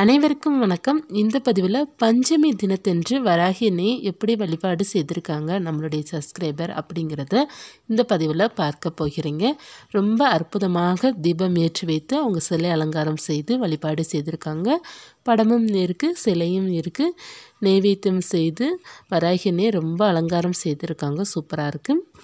அனைவருக்கும் வணக்கம். இந்த பதிவில் பஞ்சமி தினத்தன்று வராகினை எப்படி வழிபாடு செய்திருக்காங்க நம்மளுடைய சப்ஸ்கிரைபர் அப்படிங்கிறத இந்த பதிவில் பார்க்க போகிறீங்க. ரொம்ப அற்புதமாக தீபம் ஏற்றி வைத்து அவங்க சிலை அலங்காரம் செய்து வழிபாடு செய்திருக்காங்க. படமும் இருக்குது சிலையும் இருக்குது நெய்வேத்தியம் செய்து வராகினை ரொம்ப அலங்காரம் செய்திருக்காங்க. சூப்பராக இருக்குது